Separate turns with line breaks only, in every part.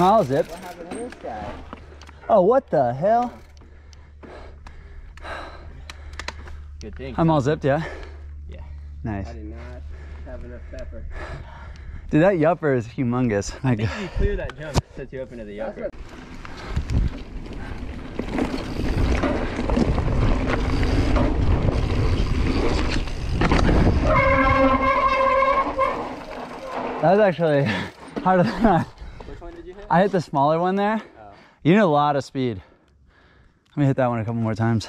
I'm all zipped.
What happened to this guy?
Oh, what the hell?
Good thing.
I'm all zipped, yeah?
Yeah.
Nice.
I did not have enough pepper.
Dude, that yupper is humongous.
I think if you clear that jump, sets you up into the upper.
That was actually harder than I.
Which one did you hit?
I hit the smaller one there.
Oh.
You need a lot of speed. Let me hit that one a couple more times.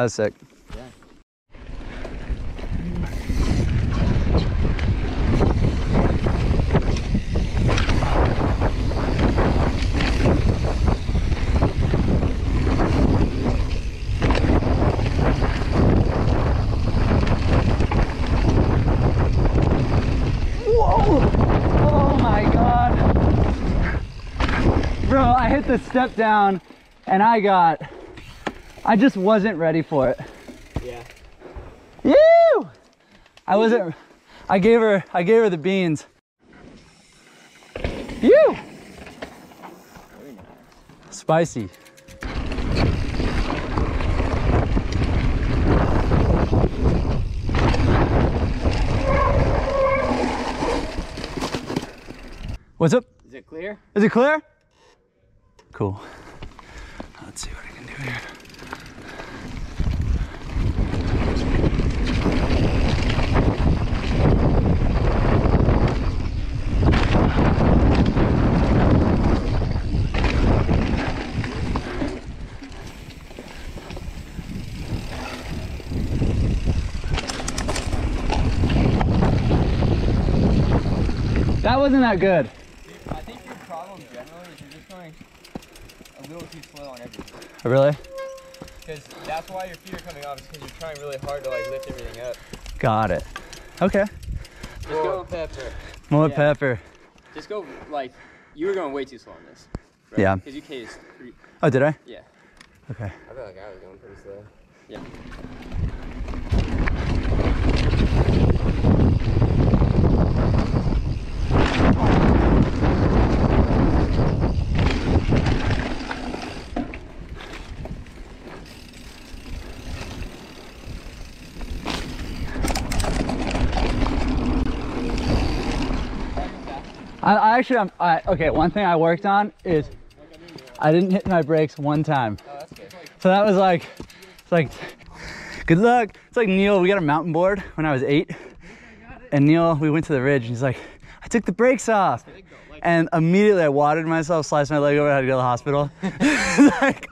That was sick.
Yeah.
Oh my god. Bro, I hit the step down and I got, I just wasn't ready for it.
Yeah.
You! I wasn't, I gave her, I gave her the beans.
Nice.
Spicy. What's up?
Is it clear?
Is it clear? Cool. That wasn't that good.
I think your problem generally is you're just going a little too slow on everything.
Oh, really?
Because that's why your feet are coming off, is because you're trying really hard to like lift everything up.
Got it. Okay.
Just go pepper.
More
Yeah.
pepper.
Just go like you were going way too slow on this.
Yeah.
Because you cased three.
Oh, did I?
Yeah.
Okay.
I feel like I was going pretty slow. Yeah.
I, I actually, I'm, I, okay, one thing I worked on is I didn't hit my brakes one time.
Oh.
So that was like, it's like, good luck. It's like Neil, we got a mountain board when I was eight. And Neil, we went to the ridge and he's like, I took the brakes off. And immediately I watered myself, sliced my leg over, I had to go to the hospital. like,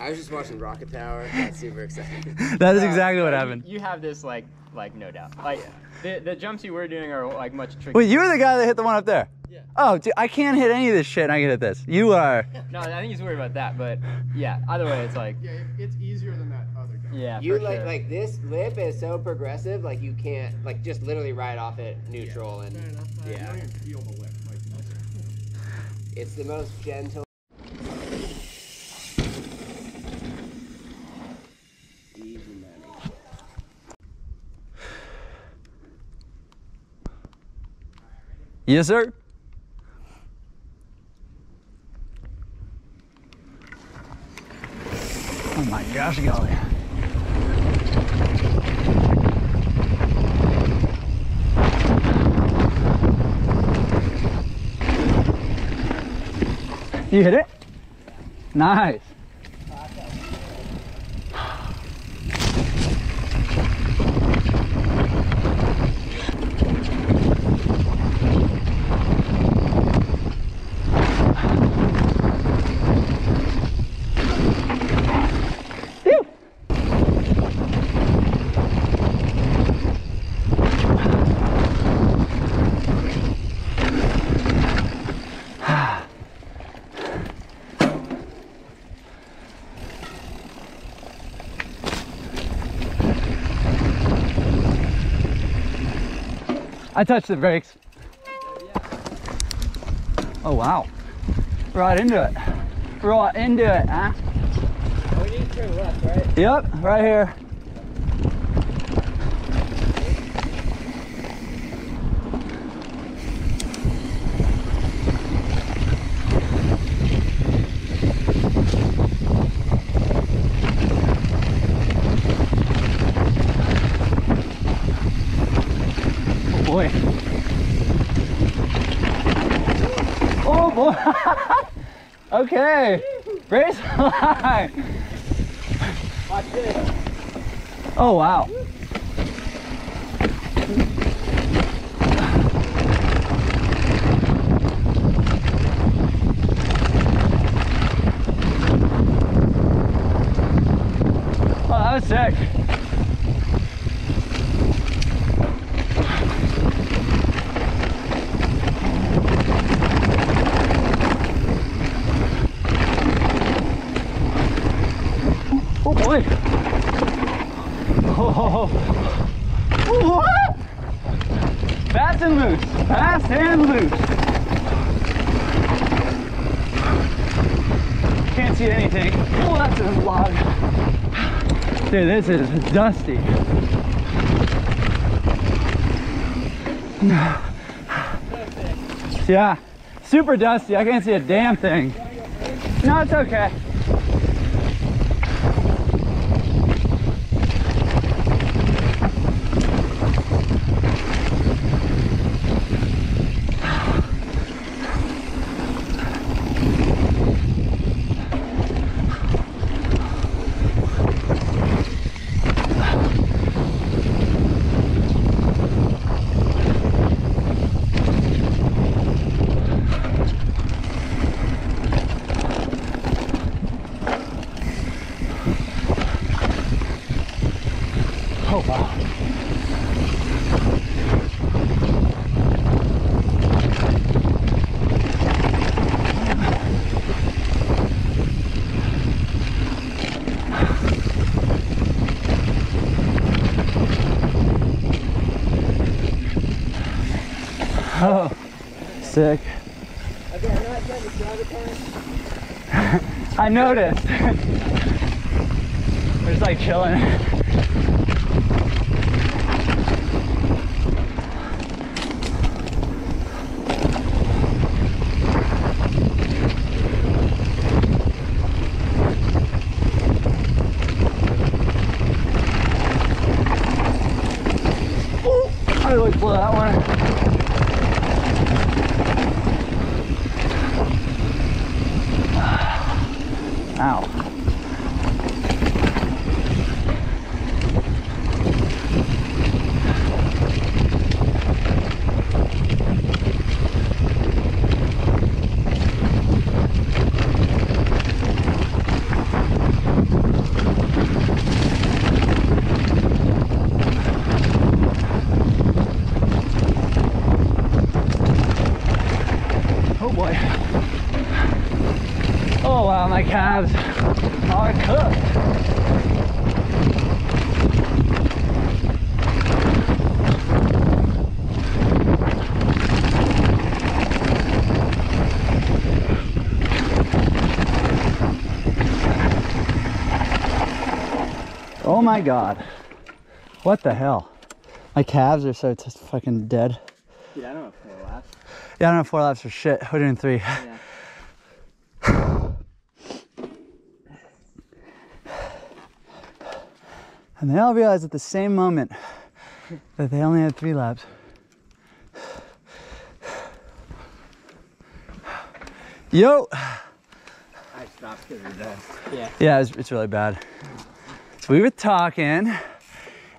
I was just watching Rocket Power. Got super excited.
that is uh, exactly what happened.
You have this like, like no doubt. Like the the jumps you were doing are like much trickier.
Wait, you were the guy that hit the one up there?
Yeah.
Oh, dude, I can't hit any of this shit and I can hit this. You are.
No, I think he's worried about that, but yeah. Either way, it's like
Yeah, it's easier than that other guy.
yeah.
You
for
like
sure.
like this lip is so progressive. Like you can't like just literally ride off it neutral and
Fair enough. You
Yeah.
don't even feel the lip. Like,
it's the most gentle. Easy money.
Yes, sir. Oh my gosh, golly. You hit it? Nice. I touched the brakes. Oh wow. Right into it. Right into it, huh?
Oh, we need to turn left, right?
Yep, right here. Boy. Oh boy. okay. Race line.
Watch this.
Oh wow. Oh, that was sick. Oh boy. Oh, what? Fast and loose. Fast and loose. Can't see anything. Oh, that's a log. Dude, this is dusty. Yeah, super dusty. I can't see a damn thing. No, it's okay. Oh wow. Oh, sick.
Okay, I'm not trying to drive the car.
I noticed. We're just like chilling. I really blew that one. Ow. Oh boy. Oh wow, my calves are cooked. Oh my god. What the hell? My calves are so fucking dead.
Dude, I don't know if four laps.
Yeah, I don't have four laps for shit. We're doing three.
Yeah.
And they all realized at the same moment that they only had three laps. Yo!
I stopped because of that. Yeah.
Yeah, it's, it's really bad. So we were talking,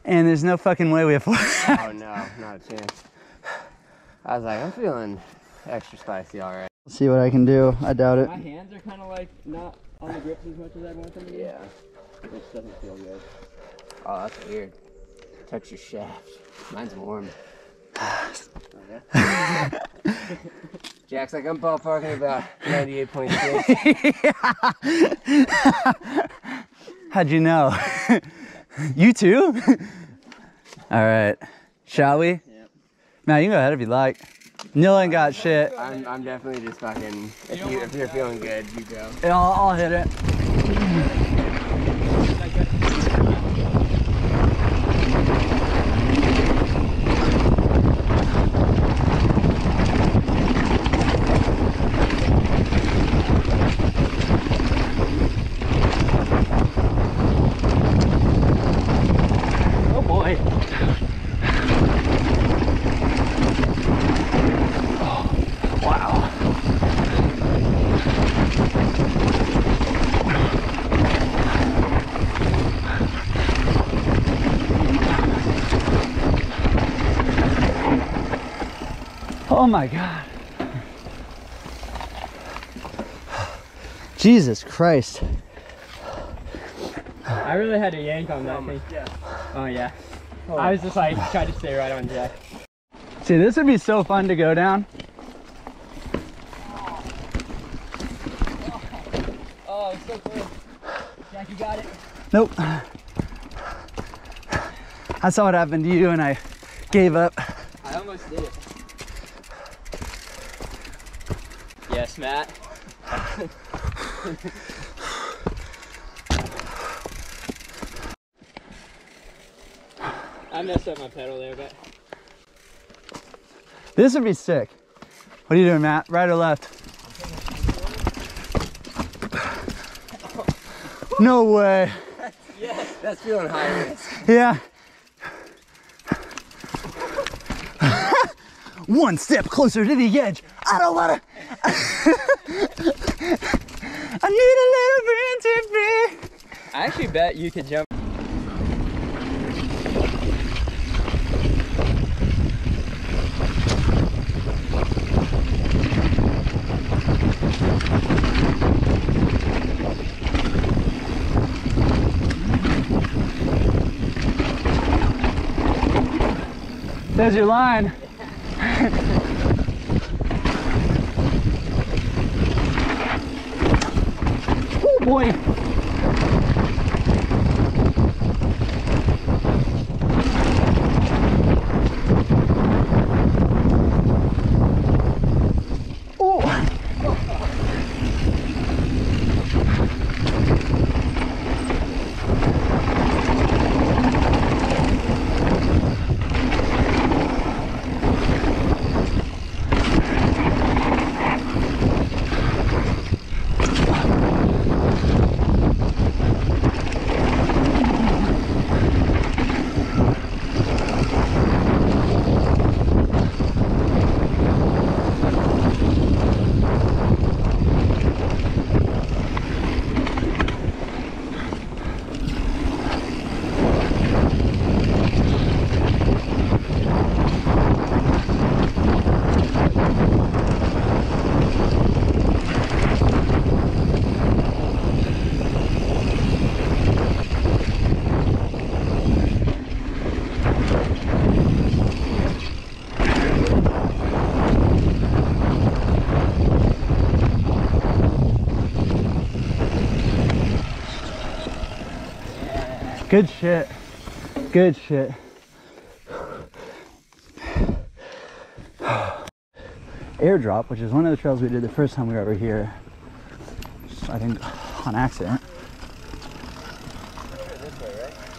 and there's no fucking way we have four.
Oh no, not a chance. I was like, I'm feeling extra spicy already.
See what I can do. I doubt it.
My hands are kind of like not on the grips as much as I want them to be.
Yeah.
Which doesn't feel good.
Oh, that's weird. Touch your shaft. Mine's warm. Jack's like, I'm ballparking about 98.6.
How'd you know? you too? All right. Shall we?
Yep.
Matt, you can go ahead if you like. Neil ain't got shit.
I'm, I'm definitely just fucking. If you if you're feeling good, you go.
Yeah, I'll, I'll hit it. Oh my God. Jesus Christ.
I really had to yank on that thing. Oh yeah. Oh. I was just like trying to stay right on Jack.
See, this would be so fun to go down.
Oh, it's so close. Jack, you got it.
Nope. I saw what happened to you and I gave up.
I almost did it. Yes, Matt. I messed up my pedal there, but
This would be sick. What are you doing, Matt? Right or left? No way.
yeah, That's feeling high risk.
Yeah. One step closer to the edge. I don't wanna. I need a little bit to be.
I actually bet you could jump.
There's your line. Oh Good shit. Good shit. Airdrop, which is one of the trails we did the first time we were over here. I think on accident.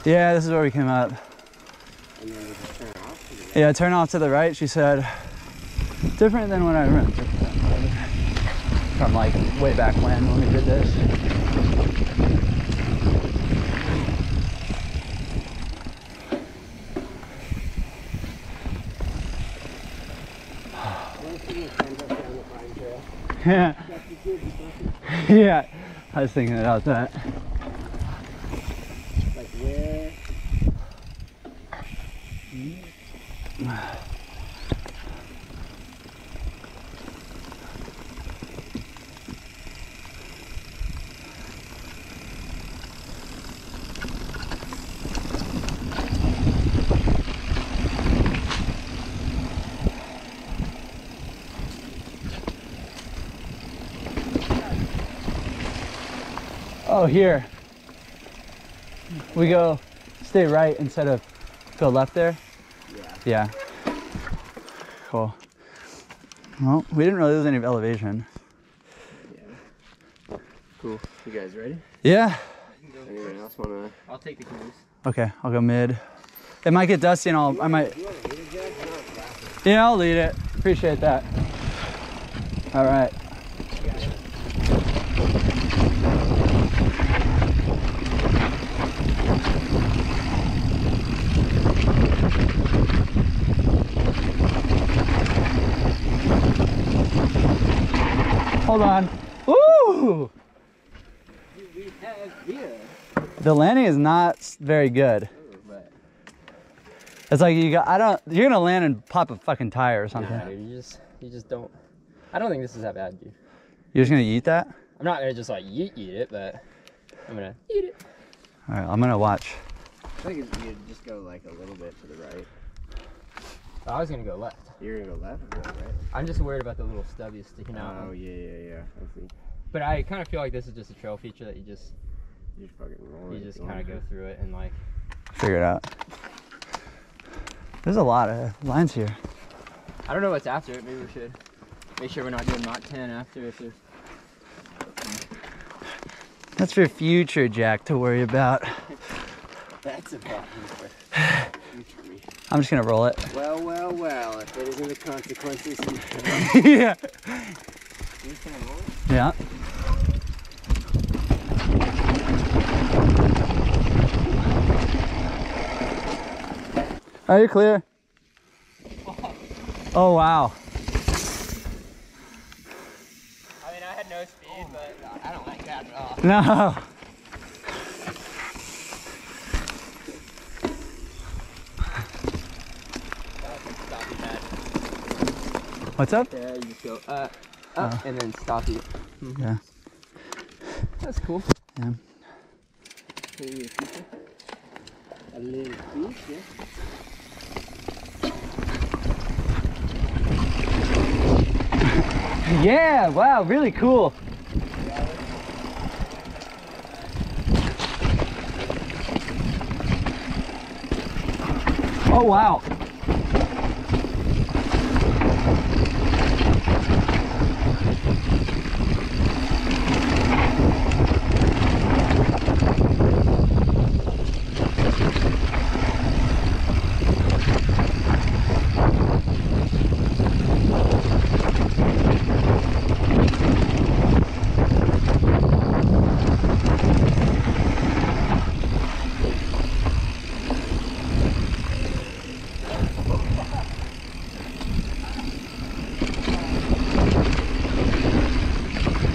Yeah, this is where we came up. Yeah, turn off to the right, she said. Different than what I remember. From like way back when when we did this. Yeah. yeah. I was thinking about that.
Like where? Hmm?
Oh, here. We go stay right instead of go left there. Yeah. Yeah. Cool. Well, we didn't really lose any elevation. Yeah.
Cool. You guys ready?
Yeah.
Anyone else wanna?
I'll take the canoes.
Okay, I'll go mid. It might get dusty and I'll, I might. Yeah, I'll lead it. Appreciate that. All right. Hold on. Woo!
We have beer.
The landing is not very good. It's like you got, I don't, you're gonna land and pop a fucking tire or something.
nah, dude, you just you just don't. I don't think this is that bad, dude.
You're just gonna eat that?
I'm not gonna just like eat, eat it, but I'm gonna eat it.
All right, I'm gonna watch.
I think you just go like a little bit to the right.
Oh, I was gonna go left.
You're gonna go left or go right?
I'm just worried about the little stubbies sticking out.
Oh yeah, yeah, yeah. I see.
But I kind of feel like this is just a trail feature that you just
You just fucking roll
you just kind of go through it and like.
Figure it out. There's a lot of lines here.
I don't know what's after it. Maybe we should make sure we're not doing Mach 10 after if there's.
That's for future Jack to worry about.
That's about future me.
I'm just gonna roll it.
Well, well, well. If it isn't the consequences,
yeah.
you just gonna roll it.
Yeah. Are you clear? Oh wow.
I mean, I had no speed, but I don't like that at all.
No.
Stop you bad.
What's up?
Yeah, you just go uh, up and then stop you.
Yeah.
That's cool.
Yeah.
Maybe a little feature.
Yeah, wow, really cool. Oh wow.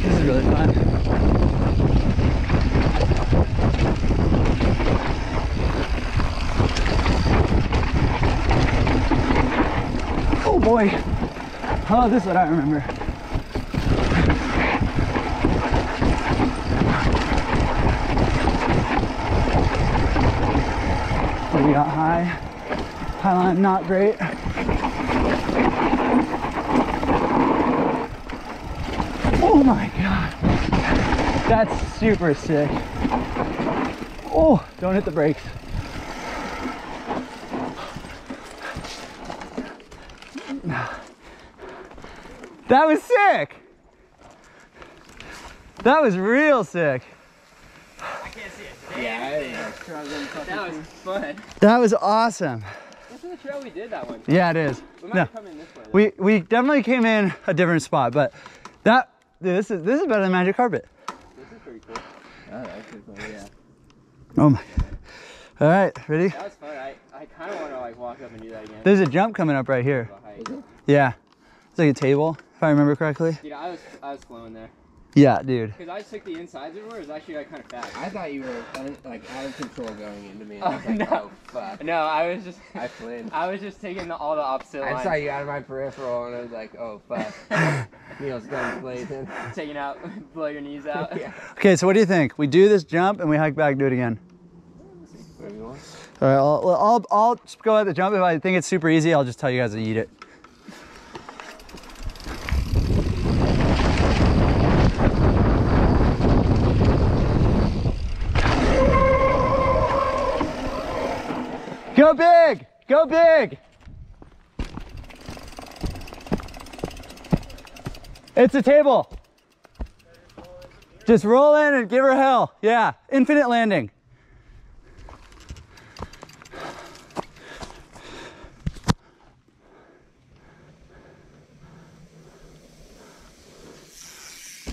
This is really fun. Oh boy. Oh, this is what I remember. Do we got high? High line, not great. Oh my god. That's super sick. Oh, don't hit the brakes. That was sick. That was real sick. I can't see it.
Yeah, I was struggling.
That was fun.
That was awesome.
This is the trail we did that one.
Yeah, it is.
We might
No,
come in this way.
we we definitely came in a different spot, but that dude, this is this is better than Magic Carpet.
This is pretty cool.
Oh, that's pretty cool. Yeah.
Oh my. All right, ready?
That was fun. I, I kind of want to like walk up and do that again.
There's a jump coming up right here. Yeah, it's like a table, if I remember correctly.
Dude, I was I was flowing there
Yeah, dude.
because I took the insides everywhere. It was actually like kind of fast.
I thought you were un- like out of control going into me. And
Oh,
I was oh, like,
no.
oh fuck.
No, I was just
I flinched.
I was just taking the, all the opposite
I
lines,
saw you out of my peripheral and I was like, oh fuck. Neil's guns blazing.
taking out, blow your knees out.
yeah.
Okay, so what do you think? We do this jump and we hike back, do it again.
Whatever you want.
All right, I'll, I'll, I'll just go at the jump. If I think it's super easy, I'll just tell you guys to eat it. Go big! Go big! It's a table. Just roll in and give her hell. Yeah, infinite landing.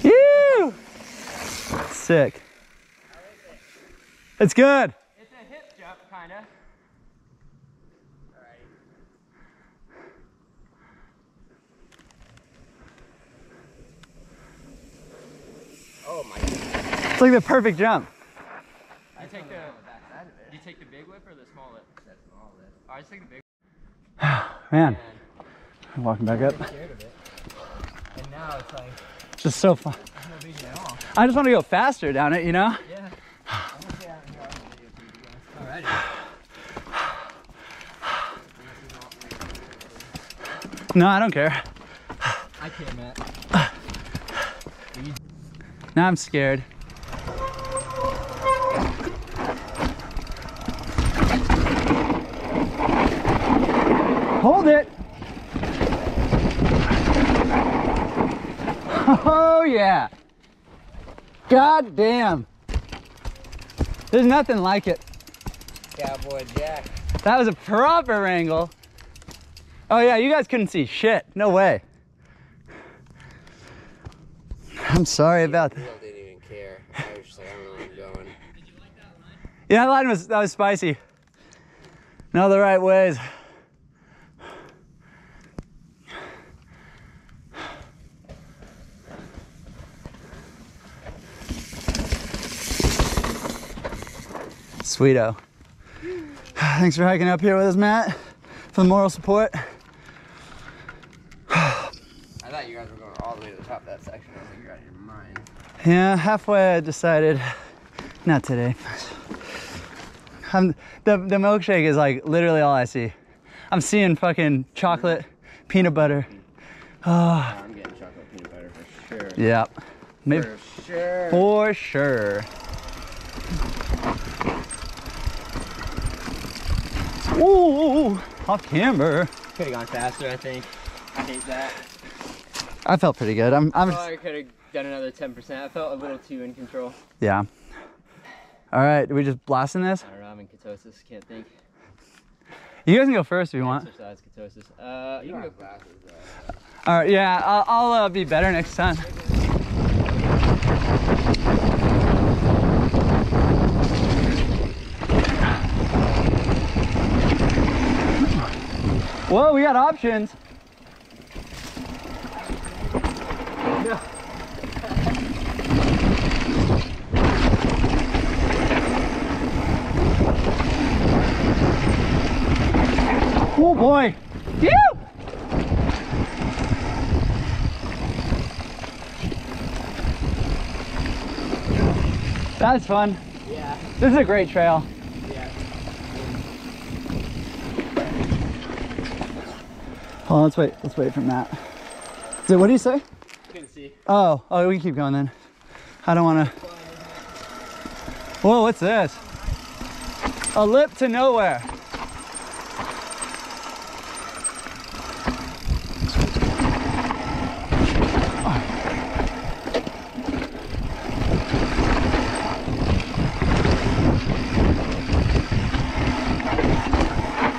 Ew! Sick. It's good.
It's a hip jump, kinda.
It's like the perfect jump.
I take the.
backside of it.
Do you take the big whip or the small whip?
That's small lip.
Oh, I just take the big.
Man, I'm walking back up.
Scared of it. And now it's like
It's just so fun.
no big deal at all.
I just want to go faster down it, you know?
Yeah. I'm gonna stay out here on the video for you to be honest. Alrighty.
No, I don't care.
I can't, Matt.
Now I'm scared. Hold it. Oh yeah. God damn. There's nothing like it.
Cowboy Jack.
That was a proper angle. Oh yeah, you guys couldn't see shit. No way. I'm sorry about that.
Didn't even care. I was just like, I don't know where I'm going.
Did you Yeah, that line was that was spicy. No, the right ways. Sweeto. Thanks for hiking up here with us, Matt, for the moral support.
I thought you guys were going all the way to the top of that section. I was like, you're out of your mind.
Yeah, halfway I decided, not today. I'm, the, the milkshake is like literally all I see. I'm seeing fucking chocolate, peanut butter. Oh,
I'm getting chocolate peanut butter for sure.
yeah. Maybe,
For sure.
for sure. Ooh, off camber.
Could have gone faster, I think. I hate that.
I felt pretty good. I'm, I'm,
Probably could have done another 10%. I felt a little too in control.
yeah. All right, we just blasting this?
I don't know, I'm in ketosis. Can't think.
You guys can go first if you want.
Exercise ketosis. Uh, you
You
can go.
got glasses.
All right, yeah, I'll, I'll uh, be better next time. Whoa, we got options. Oh boy. Phew! That's fun.
Yeah.
This is a great trail.
Yeah.
Hold on, let's wait. Let's wait for Matt. So what do you say? Oh, oh, we can keep going then. I don't want to. Whoa, what's this? A lip to nowhere.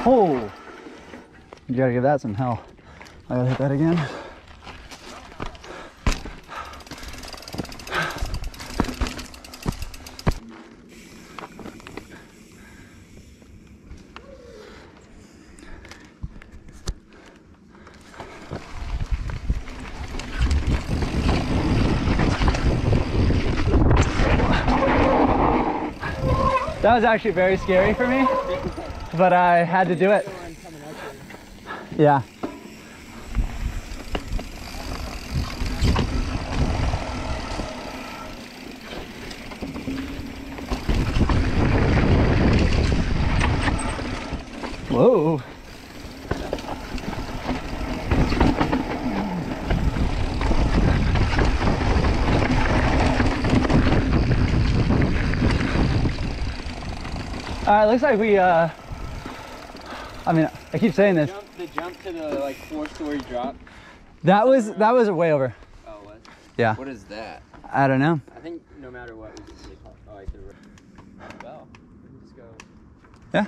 Oh, you gotta give that some hell. I gotta hit that again. That was actually very scary for me, but I had to do it. Yeah. Whoa. All right, looks like we, uh, I mean, I keep saying this.
Jump, the jump to the like four story drop.
That was, that was way over.
Oh.
Yeah.
What is that?
I don't know.
I think no matter what, we just get oh, like the. Well, we can just go.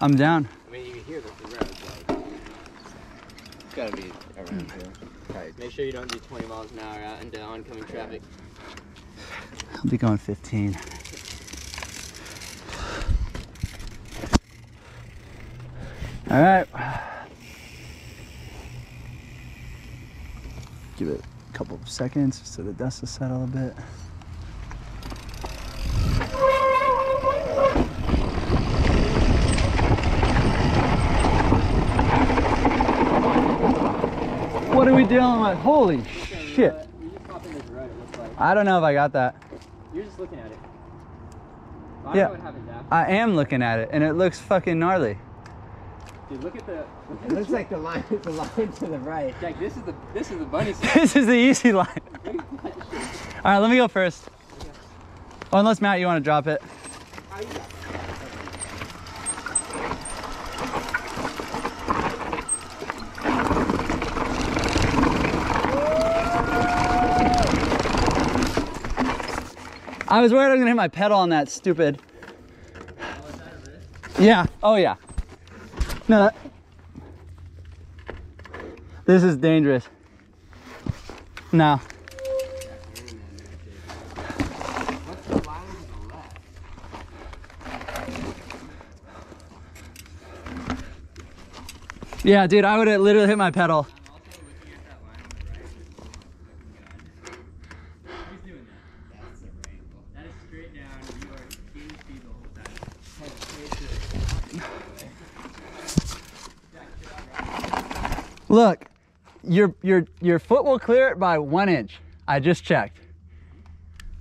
I'm down.
I mean, you can hear the, the road. Like, it's gotta be around here. Right.
Make sure you don't do 20 miles an hour out into oncoming traffic.
I'll be going 15. All right. Give it a couple of seconds so the dust will settle a bit. What are we dealing with? Holy shit.
You just hop this road, it looks like.
I don't know if I got that.
You're just looking at it. I
Yeah.
know what happens.
I am looking at it and it looks fucking gnarly.
Dude, look at the. Look at
It
the
looks like the line, the line to the right.
Jack, this is the this is the bunny.
This is the easy line. All right, let me go first. Oh, unless Matt, you want to drop it. Oh, I was worried I was gonna hit my pedal on that stupid. Oh, yeah. Oh yeah. No. This is dangerous. No. Yeah, dude, I would have literally hit my pedal.
That is straight down. You are gaining speed the whole time.
Look, your your your foot will clear it by one inch. I just checked.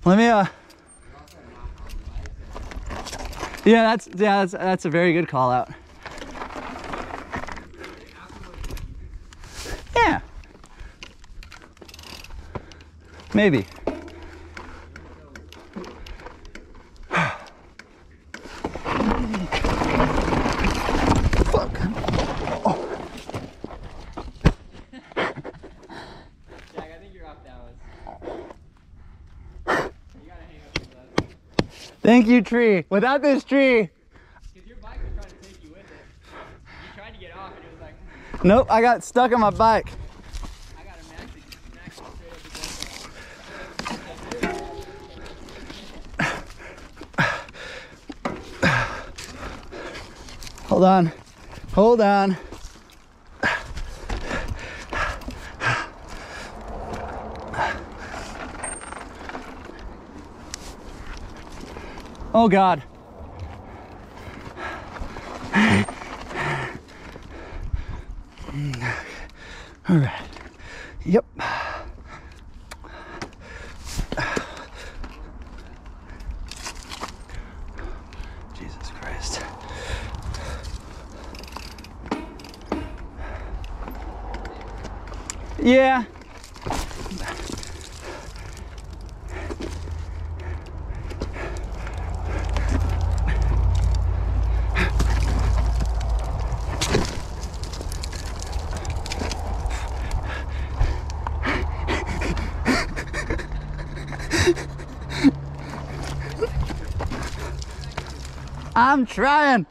Let me uh. Yeah, that's yeah, that's that's a very good call out. Yeah. Maybe. Fuck.
Jack, I think you're off that one. You gotta hang up your gloves.
Thank you, tree. Without this tree,
Because your bike was trying to take you with it. You tried to get off and it was like,
nope, I got stuck on my bike.
I gotta max it, straight up against.
Hold on. Hold on. Oh God. All right. Yep. Jesus Christ. Yeah. I'm trying.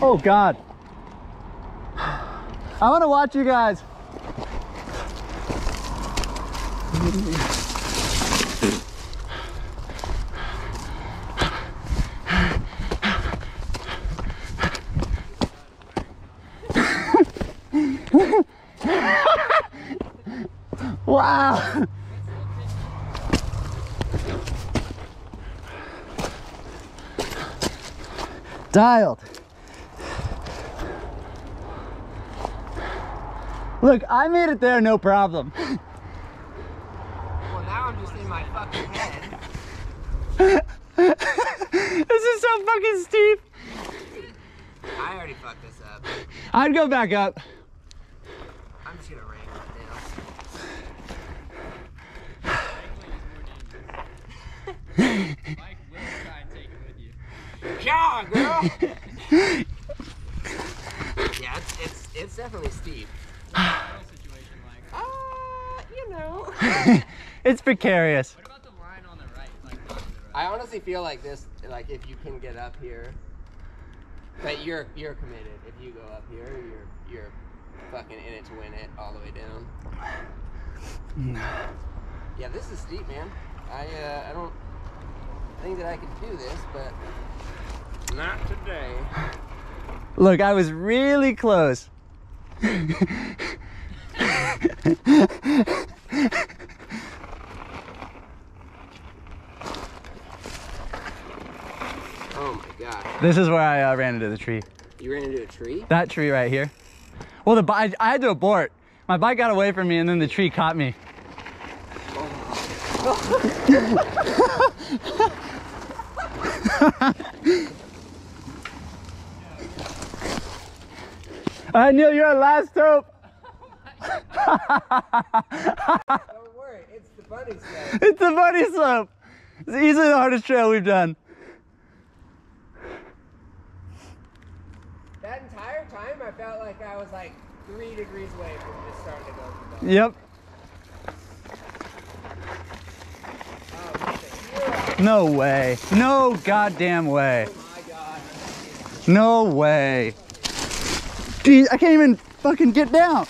Oh God. I want to watch you guys. Wow. Dialed. Look, I made it there no problem.
Well, now I'm just in my fucking head.
this is so fucking steep.
I already fucked this up.
I'd go back up.
I'm just gonna wrangle it
Mike will try and take it with you.
Yeah, girl. yeah, it's, it's it's definitely steep.
Pedal situation like.
Ah, you know.
It's precarious.
What about the line on the right? Like going to the right?
I honestly feel like this, like if you can get up here, that you're you're committed. If you go up here, you're you're fucking in it to win it all the way down. Yeah, this is steep, man. I uh, I don't think that I could do this, but not today.
Look, I was really close.
Oh my god.
This is where I uh, ran into the tree.
You ran into a tree?
That tree right here. Well, the bike, I had to abort. My bike got away from me and then the tree caught me. All right, Neil, you're our last hope.
Don't worry, it's the bunny slope.
It's the bunny slope. It's easily the hardest trail we've done.
That entire time, I felt like I was like three degrees away from just starting to go
Yep.
Oh, shit. Yeah.
No way. No goddamn way. No way. Jeez, I can't even fucking get down.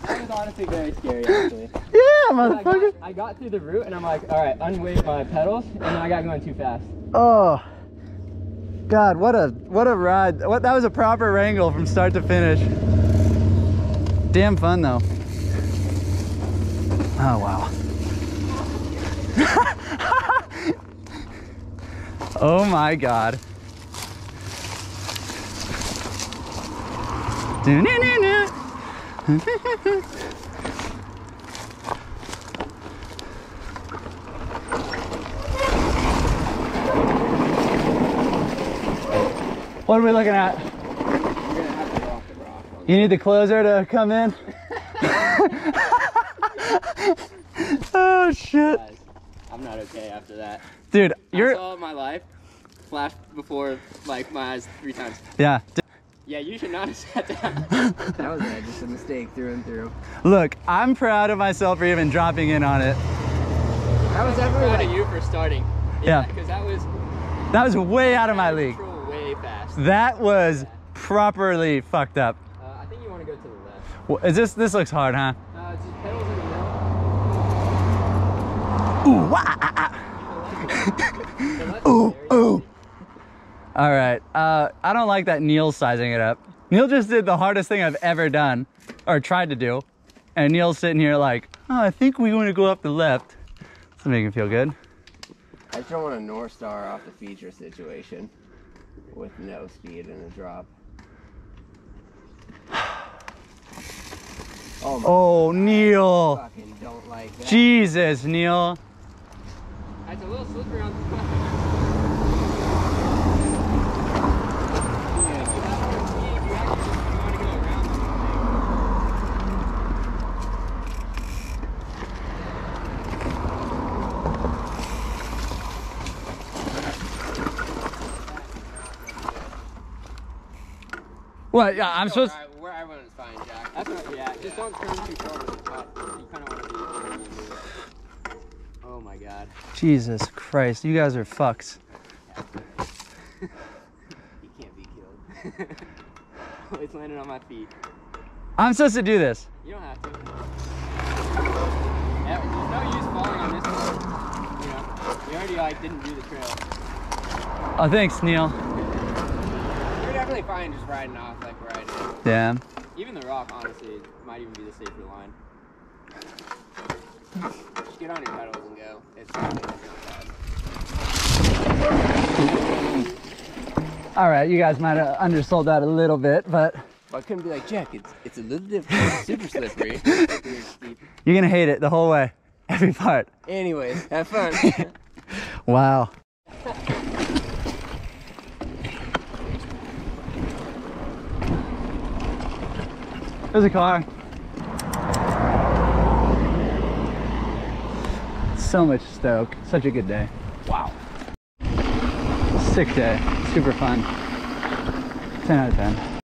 That was honestly very scary, actually.
Yeah,
I
motherfucker.
got, I got through the route and I'm like, all right, unweight my pedals, and then I got going too fast.
Oh. God, what a what a ride. What that was a proper wrangle from start to finish. Damn fun though. Oh wow. oh my god. What are we looking at? You need the closer to come in? Oh shit.
Guys, I'm not okay after that.
Dude, you're
saw my life flash before like my eyes three times.
yeah.
Yeah, you should not have sat down.
That was uh, just a mistake through and through.
Look, I'm proud of myself for even dropping in on it.
That was definitely
Proud
like,
of you for starting.
Yeah.
Because that was
That was way out of my league.
way fast.
That was properly fucked up.
Uh, I think you want to go to the left.
Wha- Is this this looks hard, huh?
Uh, it's just pedals in the middle.
Ooh, wah, ah, ah.
Is
Ooh, ooh. All right. Uh, I don't like that Neil's sizing it up. Neil just did the hardest thing I've ever done, or tried to do, and Neil's sitting here like, oh, I think we want to go up the left. Doesn't make him feel good.
I just don't want a North Star off the feature situation with no speed and a drop. Oh my
Oh, Neil.
fucking don't like that.
Jesus, Neil.
It's a little slippery on the
What? Yeah, I'm supposed.
Where I, where I went is fine, Jack.
That's not, yeah, just don't turn too far my god.
Jesus Christ, you guys are fucks.
He can't be killed.
oh, it's landing on my feet.
I'm supposed to do this.
You don't have to. Yeah, there's no use falling on this one. You know, you already like didn't do the trail.
Oh, thanks, Neil.
You're definitely fine just riding off like where I did.
Yeah.
Even the rock, honestly, might even be the safer line.
Get on your pedals and go. It's, it's not.
All right, you guys might have undersold that a little bit, but
Well, I couldn't be like, Jack, it's, it's a little different. It's super slippery. Slippery and steep.
you're gonna hate it the whole way, every part.
Anyways, have fun.
Wow. There's a car. So much stoke. Such a good day. Wow. Sick day. Super fun. 10 out of 10.